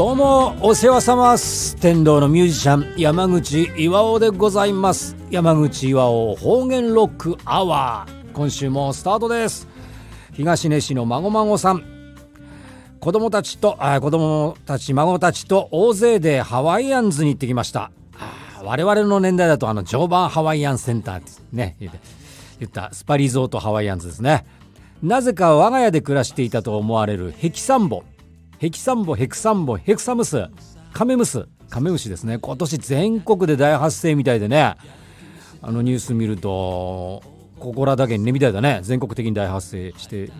どうもお世話様です。天童のミュージシャン山口巌でございます。山口巌方言ロックアワー。今週もスタートです。東根市の孫孫さん。子供たちとあ子供たち孫たちと大勢でハワイアンズに行ってきました。我々の年代だとあの常磐ハワイアンセンターってね。言ったスパリゾートハワイアンズですね。なぜか我が家で暮らしていたと思われるヘキサンボヘキサンボヘクサンボヘクサムスカメムスカメムシですね。今年全国で大発生みたいでね。あのニュース見るとここらだけにねみたいだね。全国的に大発生して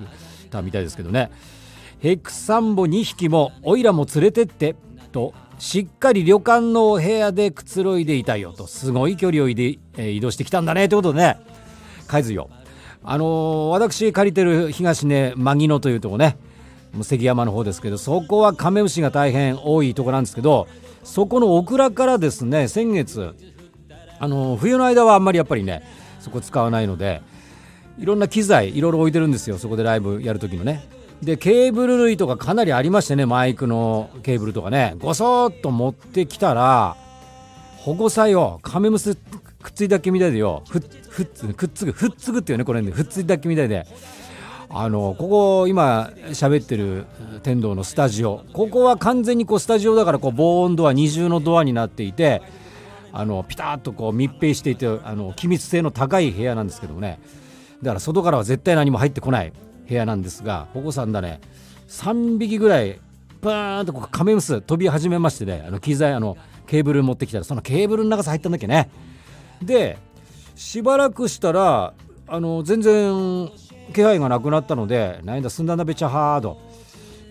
たみたいですけどね。ヘクサンボ2匹もオイラも連れてってとしっかり旅館のお部屋でくつろいでいたよと。すごい距離を移動してきたんだね。ということでね。海津よ。あのー、私借りてる東根牧野というとこね。関山の方ですけどそこはカメムシが大変多いとこなんですけどそこのオクラからですね先月あの冬の間はあんまりやっぱりねそこ使わないのでいろんな機材いろいろ置いてるんですよそこでライブやる時のね。でケーブル類とかかなりありましてねマイクのケーブルとかねごそっと持ってきたら保護作用カメムスくっついたっけみたいでよ。ふっくっつぐふっつぐっていうねこれねふっついたっけみたいで。あのここ今喋ってる天童のスタジオここは完全にこうスタジオだからこう防音ドア二重のドアになっていてあのピタッとこう密閉していてあの機密性の高い部屋なんですけどもね。だから外からは絶対何も入ってこない部屋なんですがここさんだね3匹ぐらいバーンとこうカメムス飛び始めましてねあの機材あのケーブル持ってきたらそのケーブルの長さ入ったんだっけね。でしばらくしたらあの全然気配がなくなったのでなんだすんだなべちゃハード、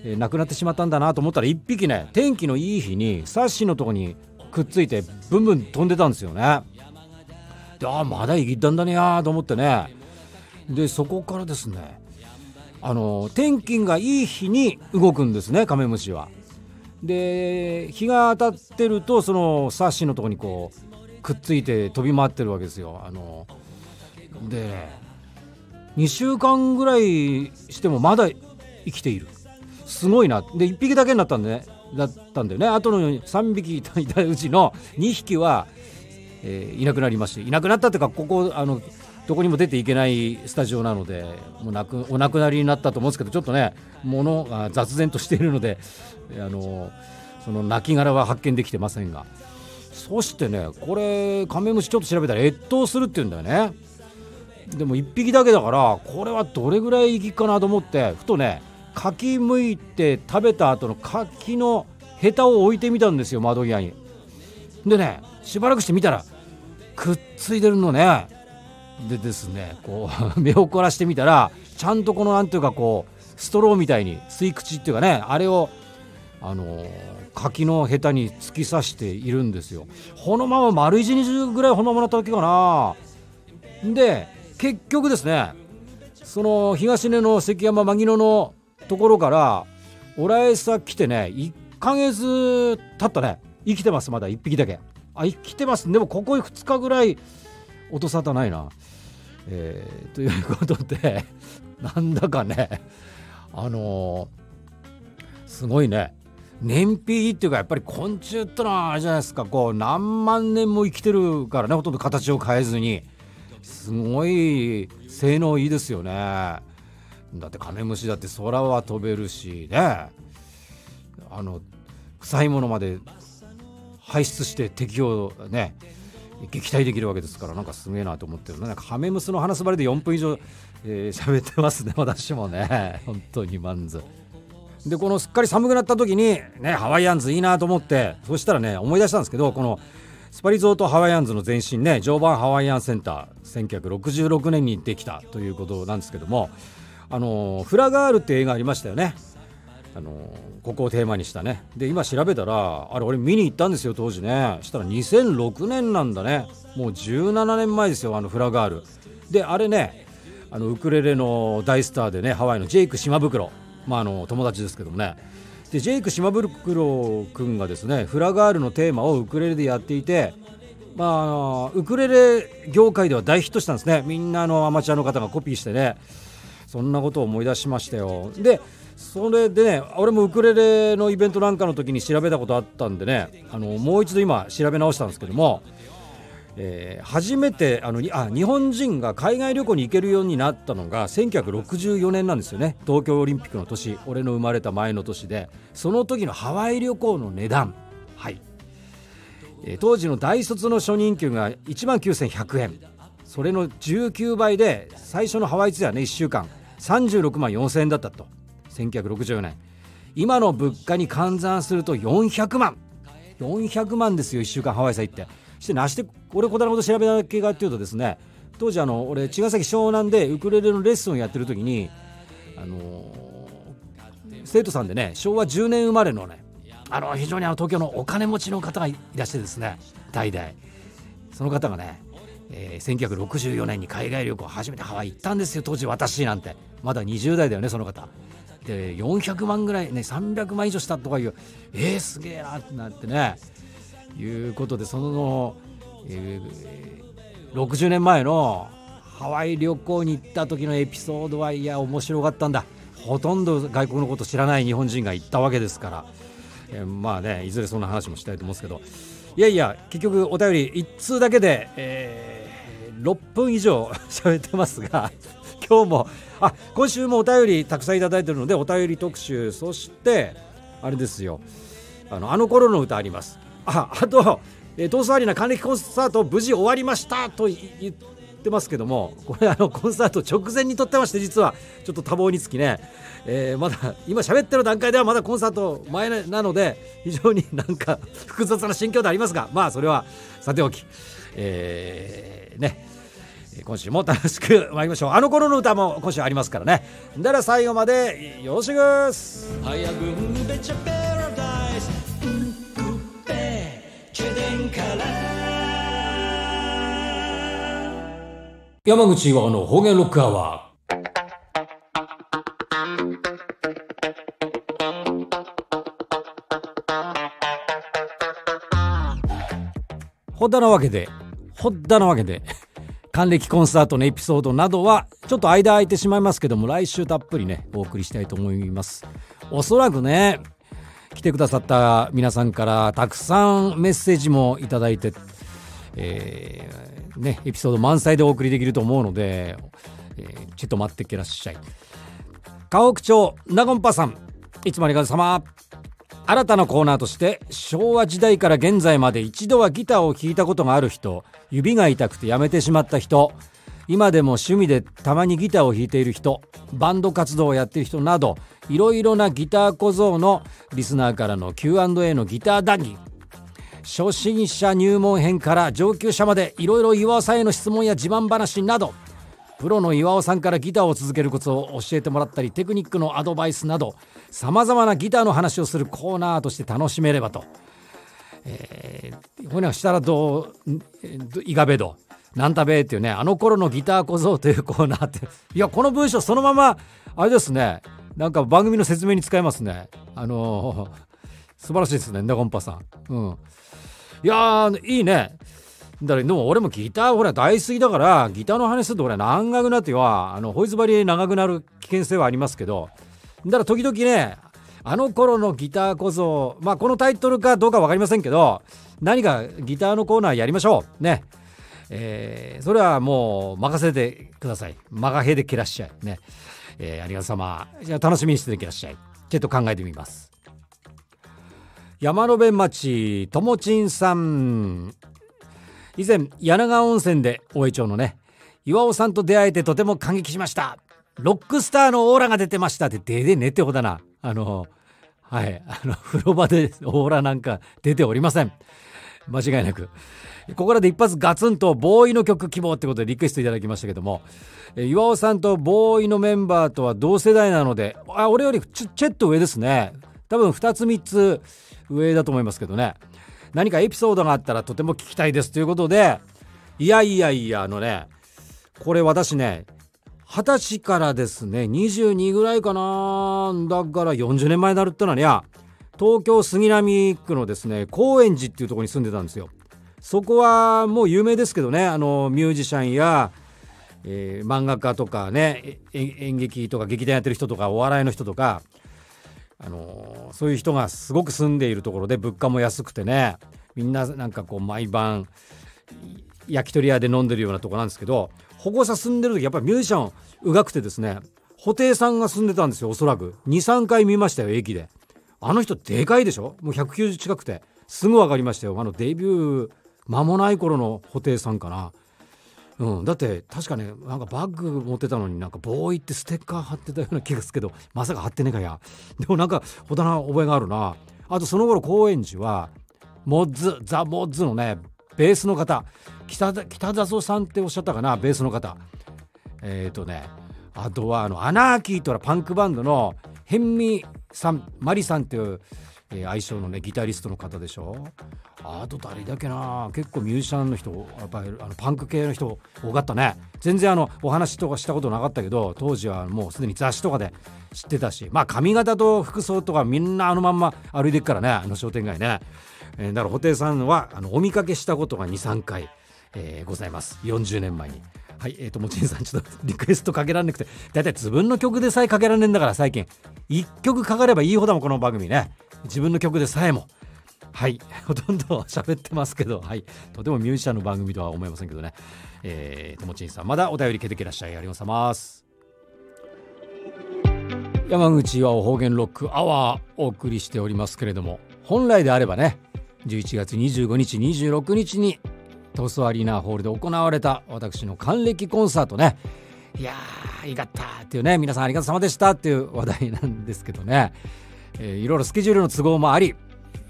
えー、なくなってしまったんだなと思ったら1匹ね天気のいい日にサッシのとこにくっついてブンブン飛んでたんですよね。であまだ生きたんだねやと思ってね。でそこからですねあの天気がいい日に動くんですねカメムシは。で日が当たってるとそのサッシのとこにこうくっついて飛び回ってるわけですよ。あので2週間ぐらいしてもまだ生きている。すごいな。で1匹だけになったんでね。だったんだよね。あとの3匹いたうちの2匹は、えー、いなくなりまして。いなくなったっていうかここあのどこにも出ていけないスタジオなのでもうなくお亡くなりになったと思うんですけどちょっとね物が雑然としているのであのその亡骸は発見できてませんが。そしてねこれカメムシちょっと調べたら越冬するっていうんだよね。でも1匹だけだからこれはどれぐらい生きかなと思ってふとね柿むいて食べた後の柿のヘタを置いてみたんですよ窓際に。でねしばらくして見たらくっついてるのね。でですねこう 目を凝らしてみたらちゃんとこの何ていうかこうストローみたいに吸い口っていうかねあれをあの、柿のヘタに突き刺しているんですよ。このまま丸一日ぐらいほのままなった時かな。で結局ですねその東根の関山牧野のところからオラエサ来てね1ヶ月経ったね。生きてますまだ1匹だけ。あ生きてます。でもここ2日ぐらい音沙汰ないな。えー、ということで なんだかねあのー、すごいね。燃費っていうかやっぱり昆虫ってのはあれじゃないですか。こう何万年も生きてるからねほとんど形を変えずに。すごい性能いいですよね。だってカメムシだって空は飛べるしね。あの臭いものまで排出して敵をね撃退できるわけですからなんかすげえなと思ってるなんかカメムスの話すばりで4分以上喋、えー、ってますね私もね。本当に満足。でこのすっかり寒くなった時にねハワイアンズいいなと思ってそしたらね思い出したんですけどこのスパリゾートハワイアンズの前身ね常磐ハワイアンセンター1966年にできたということなんですけどもあのフラガールって映画ありましたよね。あのここをテーマにしたね。で今調べたらあれ俺見に行ったんですよ当時ね。したら2006年なんだね。もう17年前ですよあのフラガール。であれねあのウクレレの大スターでねハワイのジェイク島袋。まああの友達ですけどもね。でジェイク島袋君がですねフラガールのテーマをウクレレでやっていてまあウクレレ業界では大ヒットしたんですね。みんなのアマチュアの方がコピーしてね。そんなことを思い出しましたよ。でそれでね俺もウクレレのイベントなんかの時に調べたことあったんでねあのもう一度今調べ直したんですけども、えー、初めてあのあ日本人が海外旅行に行けるようになったのが1964年なんですよね。東京オリンピックの年俺の生まれた前の年で。その時のハワイ旅行の値段。はい、えー、当時の大卒の初任給が1万9100円。それの19倍で最初のハワイツアーね1週間。36万4000円だったと。1964年。今の物価に換算すると400万。400万ですよ1週間ハワイさ行ってしてなして俺こだわこと調べただけがっていうとですね当時あの俺茅ヶ崎湘南でウクレレのレッスンをやってる時にあの、生徒さんでね昭和10年生まれのねあの非常にあの東京のお金持ちの方がいらしてですね代々。その方がね、えー、1964年に海外旅行初めてハワイ行ったんですよ当時私なんて。まだ20代だよねその方。で400万ぐらいね300万以上したとかいうえー、すげえなってなってね。いうことでその、えー、60年前のハワイ旅行に行った時のエピソードはいや面白かったんだ。ほとんど外国のこと知らない日本人が行ったわけですから、えー、まあねいずれそんな話もしたいと思うんですけど。いやいや結局お便り1通だけで、えー、6分以上 喋ってますが今日もあ今週もお便りたくさんいただいてるのでお便り特集そしてあれですよ。あのあの頃の歌あります。ああと、えー、トースアリーナ還暦コンサート無事終わりましたと言ってますけどもこれあのコンサート直前に撮ってまして実はちょっと多忙につきね、えー、まだ今喋ってる段階ではまだコンサート前なので非常に なんか複雑な心境でありますがまあそれはさておき。えー、ね。今週も楽しく参りましょう。あの頃の歌も今週ありますからね。だから最後までよろしく山口岩の方言ロックアワー。ほったなわけでほったなわけで還暦コンサートのエピソードなどはちょっと間空いてしまいますけども来週たっぷりねお送りしたいと思います。おそらくね来てくださった皆さんからたくさんメッセージもいただいて、えー、ね、エピソード満載でお送りできると思うので、えー、ちょっと待ってってらっしゃい。河北町なごんぱさんいつもありがとうさま新たなコーナーとして昭和時代から現在まで一度はギターを弾いたことがある人指が痛くてやめてしまった人今でも趣味でたまにギターを弾いている人バンド活動をやっている人などいろいろなギター小僧のリスナーからの Q&A のギター談義初心者入門編から上級者までいろいろ岩尾さんへの質問や自慢話などプロの岩尾さんからギターを続けるコツを教えてもらったりテクニックのアドバイスなどさまざまなギターの話をするコーナーとして楽しめればと。えー、ほにゃしたらどういがべどなんたべっていうねあの頃のギター小僧というコーナーって。いやこの文章そのままあれですね。なんか番組の説明に使えますね。あのー、素晴らしいですねネゴンパさん。うん。いやいいねだからでも俺もギターほら大好きだからギターの話すると俺長くなってはあのホイズバリ長くなる危険性はありますけどだから時々ねあの頃のギターこそまあこのタイトルかどうか分かりませんけど何かギターのコーナーやりましょうねえー、それはもう任せてください。マガヘでけらっしゃい。ね。えー、ありがとうさま。じゃあ楽しみにしててらっしゃい。ちょっと考えてみます。山野辺町ともちんさん。以前柳川温泉で大江町のね岩尾さんと出会えてとても感激しました。ロックスターのオーラが出てましたって出でねってほだな。あのはい。あの風呂場でオーラなんか出ておりません。間違いなく。ここらで一発ガツンとボーイの曲希望ってことでリクエストいただきましたけども岩尾さんとボーイのメンバーとは同世代なのであ俺よりちちょっと上ですね。多分2つ3つ上だと思いますけどね。何かエピソードがあったらとても聞きたいですということでいやいやいやあのねこれ私ね二十歳からですね22ぐらいかな。だから40年前になるってのはね東京杉並区のですね高円寺っていうとこに住んでたんですよ。そこはもう有名ですけどねあのミュージシャンや、えー、漫画家とかね演劇とか劇団やってる人とかお笑いの人とかあのそういう人がすごく住んでいるところで物価も安くてねみんななんかこう毎晩焼き鳥屋で飲んでるようなとこなんですけど保護者住んでる時やっぱりミュージシャンうがくてですね布袋さんが住んでたんですよおそらく。23回見ましたよ駅で。あの人でかいでしょ？もう190近くて。すぐ分かりましたよ。あのデビュー間もない頃の布袋さんかな。うん、だって確かねなんかバッグ持ってたのになんかボーイってステッカー貼ってたような気がするけどまさか貼ってねえかや。でもなんかほだな覚えがあるな。あとその頃高円寺はモッズザ・モッズのねベースの方。北北田さんっておっしゃったかなベースの方。えっ、ー、とねあとはあのアナーキーとはパンクバンドのヘンミさんマリさんっていうえー、愛称のねギタリストの方でしょ。あと誰だけな。結構ミュージシャンの人やっぱりあのパンク系の人多かったね。全然あのお話とかしたことなかったけど当時はもうすでに雑誌とかで知ってたし。まあ髪型と服装とかみんなあのまんま歩いてっからねあの商店街ね、えー、だから布袋さんはあのお見かけしたことが23回、えー、ございます。40年前に。はい、えーと、もちんさん、ちょっとリクエストかけられなくて、だいたい自分の曲でさえかけられねえんだから、最近。1曲かかればいいほども、この番組ね。自分の曲でさえも。はい。ほとんど 喋ってますけど、はい、とてもミュージシャンの番組とは思いませんけどね、えー、ともちんさんまだお便りけてきらっしゃいありがとうございます。山口はお方言ロックアワーお送りしておりますけれども。本来であればね。11月25日26日にトスアリーナホールで行われた私の還暦コンサートね。いやー、いがったっていうね、皆さんありがとうさまでしたっていう話題なんですけどね、えー、いろいろスケジュールの都合もあり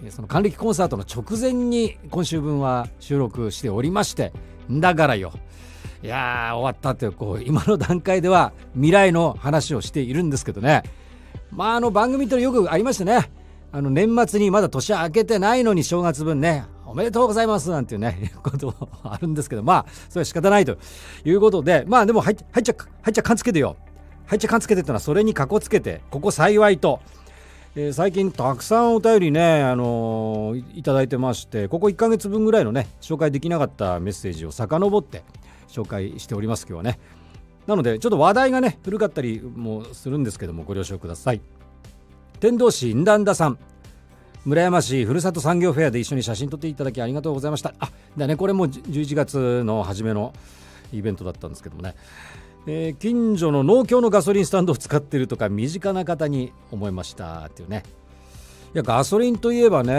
その還暦コンサートの直前に今週分は収録しておりましてだからよ。いやー終わったってこう今の段階では未来の話をしているんですけどね。まああの番組ってよくありましてね。あの年末にまだ年明けてないのに正月分ねおめでとうございますなんていうねことあるんですけどまあそれは仕方ないということでまあでも入っちゃ入っちゃ勘つけてよ。入っちゃ勘つけてってのはそれにかこつけてここ幸いと。えー、最近たくさんお便りね、あのー、いただいてましてここ1ヶ月分ぐらいのね紹介できなかったメッセージを遡って紹介しております今日はね。なのでちょっと話題がね古かったりもするんですけどもご了承ください。天童市んだんださん。村山市ふるさと産業フェアで一緒に写真撮っていただきありがとうございました。あだねこれも11月の初めのイベントだったんですけどもね。えー、近所の農協のガソリンスタンドを使ってるとか身近な方に思いましたっていうね。いやガソリンといえばね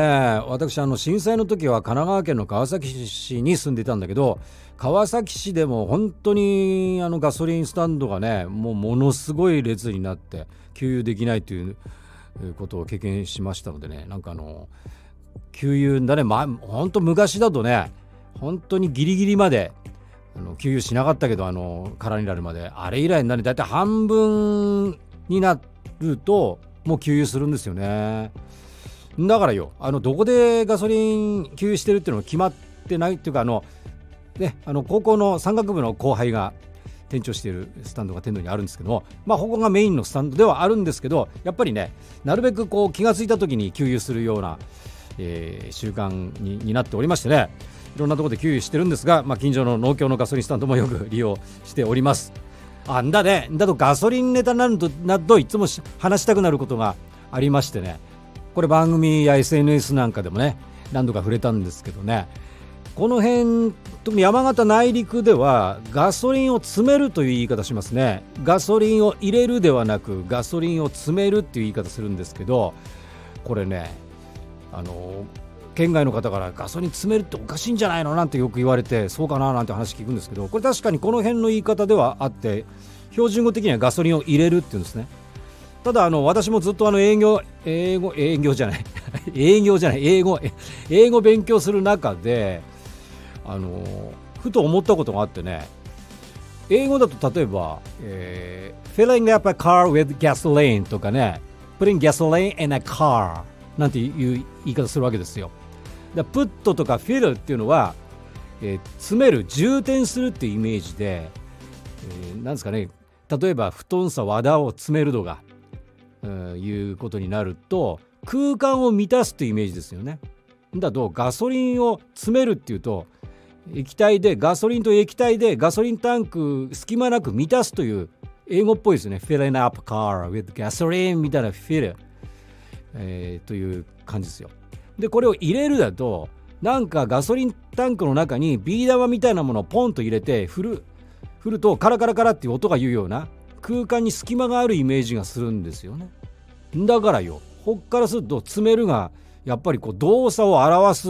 私あの震災の時は神奈川県の川崎市に住んでいたんだけど川崎市でも本当にあのガソリンスタンドがねもうものすごい列になって給油できないということを経験しましたのでねなんかあの給油だね、ま、本当昔だとね本当にギリギリまであの給油しなかったけどあの空になるまであれ以来になり大体半分になるともう給油するんですよね。だからよあのどこでガソリン給油してるっていうのも決まってないっていうかあのねあの高校の山岳部の後輩が店長しているスタンドが天童にあるんですけどもまあここがメインのスタンドではあるんですけどやっぱりねなるべくこう気が付いた時に給油するような、えー、習慣になっておりましてねいろんなところで給油してるんですが、まあ、近所の農協のガソリンスタンドもよく利用しております。あんだね。だとガソリンネタなどなどいつも話したくなることがありましてね。これ番組や SNS なんかでもね何度か触れたんですけどね。この辺特に山形内陸ではガソリンを詰めるという言い方しますね。ガソリンを入れるではなくガソリンを詰めるっていう言い方するんですけどこれねあの県外の方からガソリン詰めるっておかしいんじゃないのなんてよく言われてそうかななんて話聞くんですけどこれ確かにこの辺の言い方ではあって標準語的にはガソリンを入れるっていうんですね。ただあの私もずっとあの営業英語営業じゃない。営業じゃない。英語英語勉強する中であのふと思ったことがあってね英語だと例えば、えー、filling up a car with gasoline とかね putting gasoline in a car なんていう言い方するわけですよ。だプットとかフィルっていうのは、えー、詰める充填するっていうイメージで、えー、なんですかね例えば布団さ和田を詰めるとか、うん、いうことになると空間を満たすというイメージですよね。だとガソリンを詰めるっていうと液体でガソリンと液体でガソリンタンク隙間なく満たすという英語っぽいですね。Filling up car with gasoline みたいな fill えー、という感じですよ。でこれを入れるだとなんかガソリンタンクの中にビー玉みたいなものをポンと入れて振る振るとカラカラカラっていう音が言うような空間に隙間があるイメージがするんですよね。だからよこっからすると詰めるがやっぱりこう動作を表す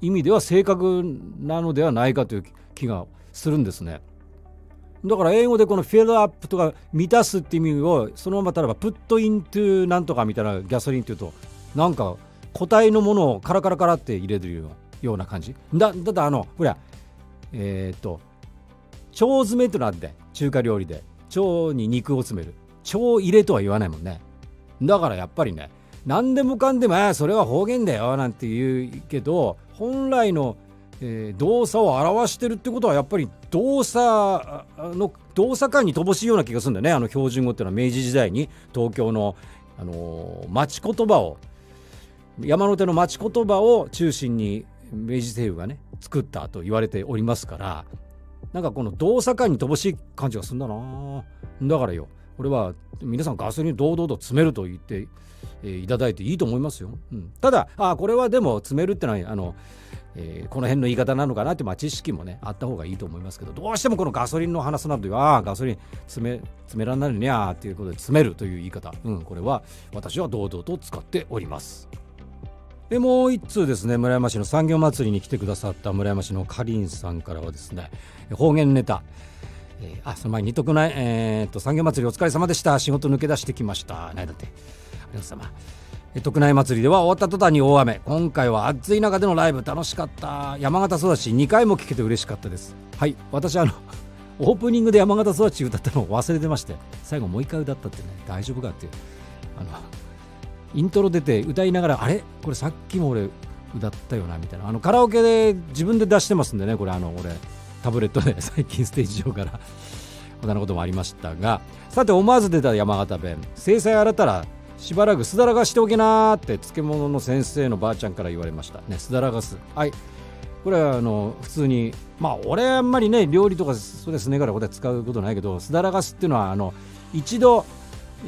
意味では正確なのではないかという気がするんですね。だから英語でこのフィルアップとか満たすって意味をそのまま例えばプットイントゥなんとかみたいなギャソリンっていうとなんか固体のものをカラカラカラって入れてるような感じ。だだってあのほらえっ、と腸詰めってのあって中華料理で腸に肉を詰める。腸入れとは言わないもんね。だからやっぱりね何でもかんでもあそれは方言だよなんて言うけど本来の、えー、動作を表してるってことはやっぱり動作の動作感に乏しいような気がするんだよね。あの標準語っていうのは。明治時代に東京の、あのー、町言葉を山手の町言葉を中心に明治政府がね作ったと言われておりますからなんかこの動作感に乏しい感じがするんだな。だからよ。これは皆さんガソリン堂々と詰めると言って、えー、いただいていいと思いますよ、うん、ただあこれはでも詰めるってのはあの、えー、この辺の言い方なのかなって、まあ、知識もねあった方がいいと思いますけどどうしてもこのガソリンの話なのではガソリン詰め詰めらんないにゃーっていうことで詰めるという言い方、うん、これは私は堂々と使っております。でもう一通ですね村山市の産業祭りに来てくださった村山市のかりんさんからはですね方言ネタ。えー、あその前に徳内、えー、と産業祭りお疲れ様でした。仕事抜け出してきました。何だって。ありがとうございます。徳内祭りでは終わった途端に大雨。今回は暑い中でのライブ楽しかった。山形育ち2回も聞けて嬉しかったです。はい。私あの オープニングで山形育ち歌ったのを忘れてまして最後もう一回歌ったってね大丈夫かっていう。あのイントロ出て歌いながらあれ？これさっきも俺歌ったよなみたいな。あのカラオケで自分で出してますんでねこれあの俺。タブレットで 最近ステージ上からこんなこともありましたがさて思わず出た山形弁。制裁洗ったらしばらくすだらがしておけなーって漬物の先生のばあちゃんから言われました。ねすだらがす。はい。これはあの普通にまあ俺あんまりね料理とかそうですねからこれ使うことないけどすだらがすっていうのはあの一度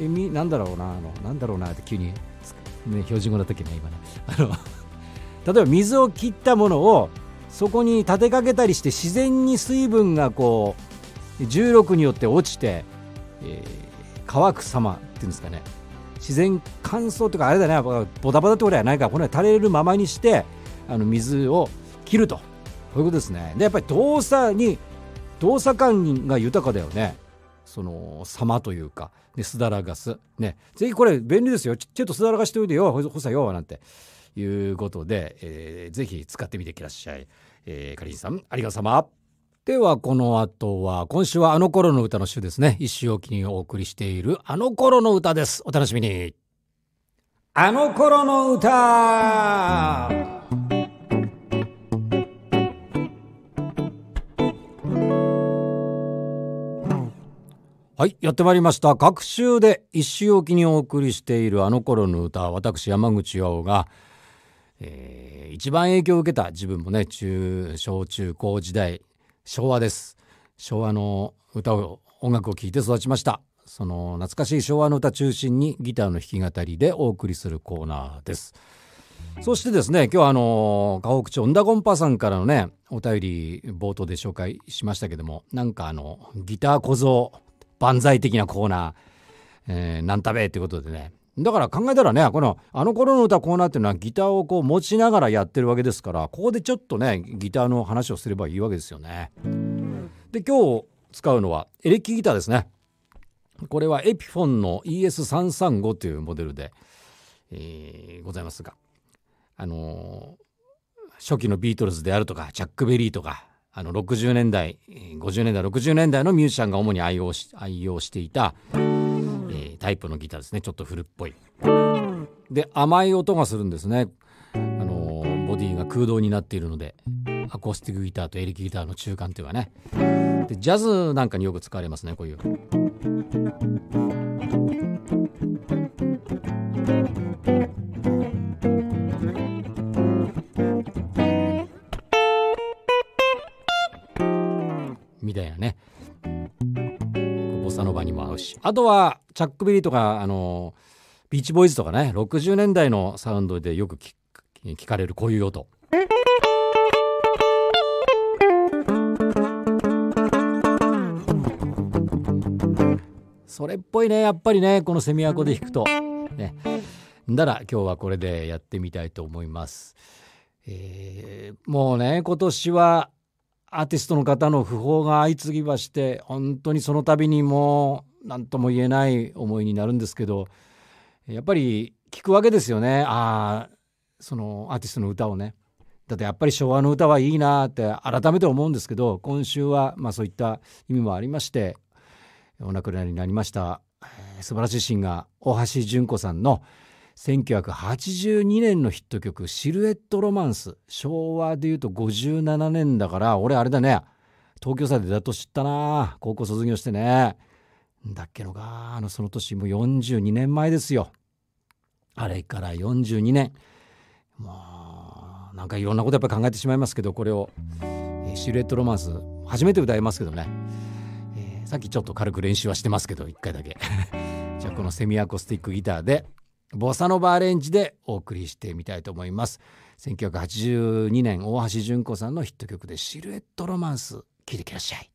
えみなんだろうなあのなんだろうなって急に、ね、標準語の時ね今ね。あの 例えば水を切ったものをそこに立てかけたりして自然に水分がこう重力によって落ちて、えー、乾く様っていうんですかね。自然乾燥というかあれだね。ボタボタってことはないからこれ垂れるままにしてあの水を切ると。こういうことですね。でやっぱり動作に動作感が豊かだよね。その様というか。ですだらがす。ね。ぜひこれ便利ですよ。ちょっとすだらがしておいてよ。ほさよなんて。いうことで、えー、ぜひ使ってみてください。えー、かりんさん、ありがとうさま。では、この後は、今週はあの頃の歌の週ですね。一週おきにお送りしているあの頃の歌です。お楽しみに。あの頃の歌はい、やってまいりました。各週で一週おきにお送りしているあの頃の歌、私山口洋が、えー、一番影響を受けた自分もね中小中高時代昭和です。昭和の歌を音楽を聴いて育ちました。その懐かしい昭和の歌中心にギターの弾き語りでお送りするコーナーです。そしてですね今日はあの河北町んだゴンパさんからのねお便り冒頭で紹介しましたけどもなんかあのギター小僧万歳的なコーナー、えー、なんたべっていうことでねだから考えたらねこのあの頃の歌コーナーっていうのはギターをこう持ちながらやってるわけですからここでちょっとねギターの話をすればいいわけですよね。で今日使うのはエレキギターですね。これはエピフォンの ES335 というモデルで、えー、ございますがあのー、初期のビートルズであるとかチャック・ベリーとかあの60年代50年代60年代のミュージシャンが主に愛用し愛用していたタイプのギターですね。ちょっと古っぽい。で甘い音がするんですね。あのボディが空洞になっているのでアコースティックギターとエレキギターの中間っていうかね。でジャズなんかによく使われますねこういう。みたいなね。ボサノバにも合うし。あとはチャックベリーとかあのビーチボーイズとかね60年代のサウンドでよく聞かれるこういう音。それっぽいねやっぱりねこのセミアコで弾くと。ね。だら今日はこれでやってみたいと思います。えー、もうね今年はアーティストの方の訃報が相次ぎまして本当にその度にもう何とも言えない思いになるんですけどやっぱり聞くわけですよね。ああそのアーティストの歌をね。だってやっぱり昭和の歌はいいなって改めて思うんですけど今週はまあそういった意味もありましてお亡くなりになりました、素晴らしいシンガー大橋純子さんの「1982年のヒット曲「シルエット・ロマンス」昭和でいうと57年だから俺あれだね。東京さでだと知ったな高校卒業してね。だっけのかあのその年もう42年前ですよ。あれから42年。もうなんかいろんなことやっぱ考えてしまいますけどこれを「シルエット・ロマンス」初めて歌いますけどね、えー、さっきちょっと軽く練習はしてますけど1回だけ。じゃあこのセミアコースティックギターで「ボサノバアレンジでお送りしてみたいと思います。1982年大橋純子さんのヒット曲でシルエットロマンス聴いてください、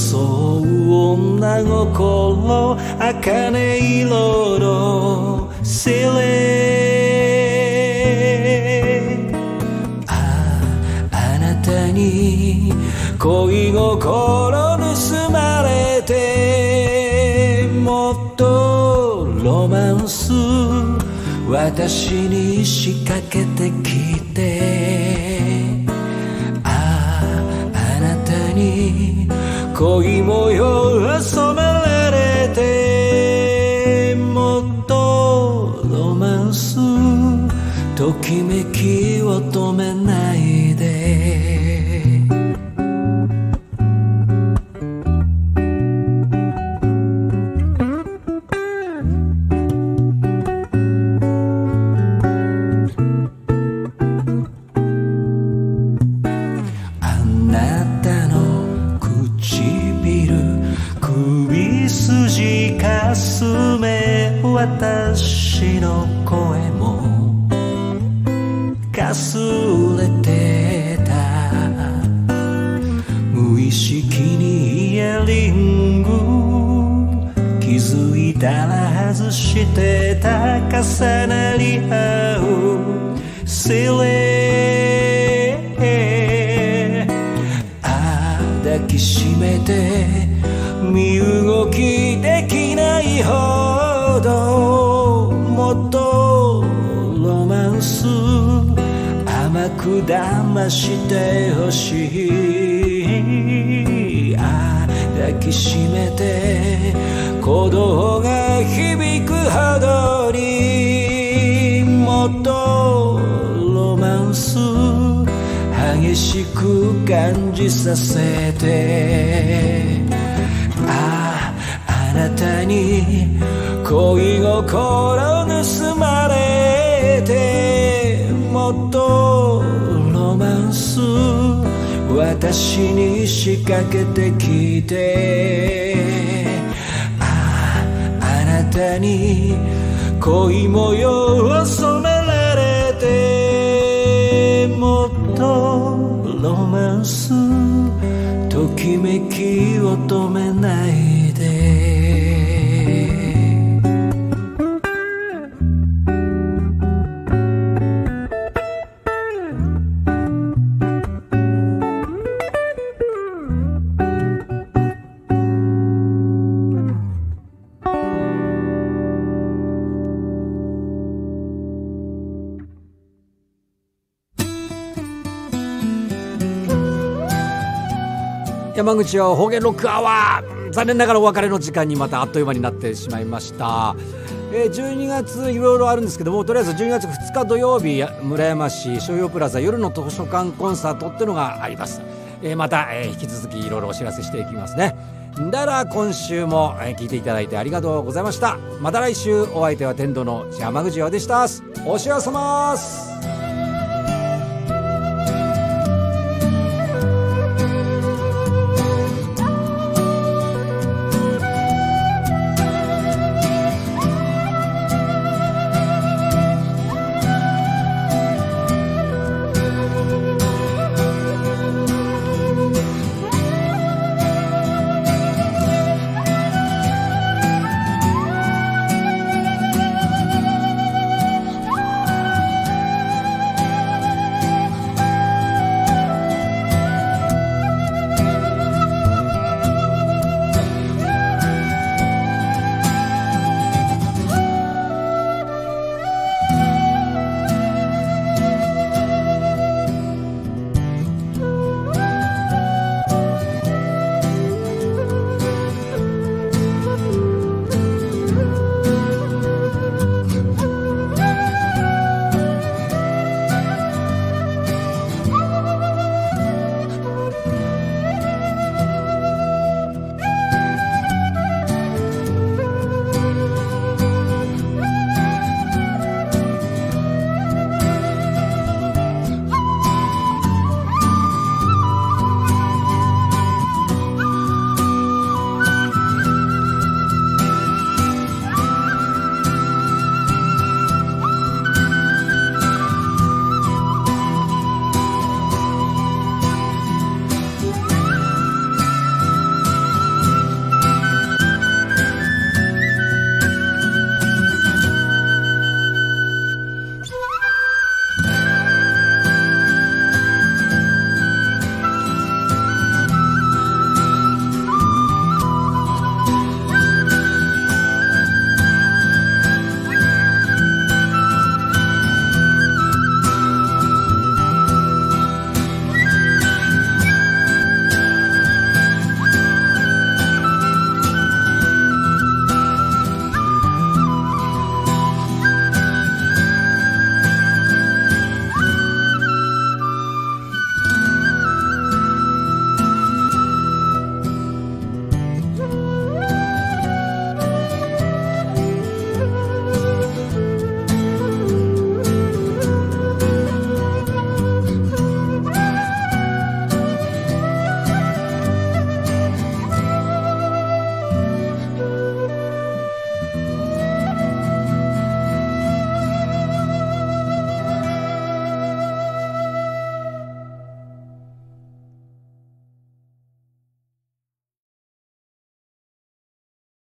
装う女心茜色のセレああなたに恋心盗まれてもっとロマンス私に仕掛けてき恋模様を染められてもっとロマンス。ときめきを止めない。poetas してほしいあ抱きしめて鼓動が響くほどにもっとロマンス激しく感じさせて。あああなたに恋心盗まれて。私に仕掛けてきて。あああなたに恋模様を染められて。もっとロマンスときめきを止めない。山口は方言ロックアワー。残念ながらお別れの時間にまたあっという間になってしまいました。えー、12月いろいろあるんですけどもとりあえず12月2日土曜日村山市商用プラザ夜の図書館コンサートっていうのがあります、えー、また、えー、引き続きいろいろお知らせしていきますね。だら今週も、えー、聞いていただいてありがとうございました。また来週お相手は天童の山口洋でした。お幸せます。